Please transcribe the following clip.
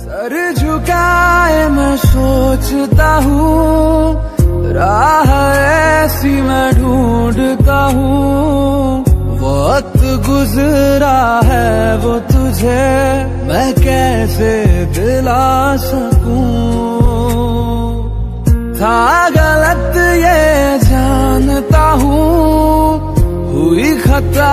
Sir झुकाए मैं सोचता हूँ, राह ऐसी मैं ढूंढता हूँ। वक्त गुजरा है वो तुझे, मैं कैसे दिला सकूँ? था गलत ये जानता हूँ, हुई खता